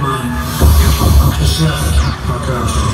mine, yourself, my country.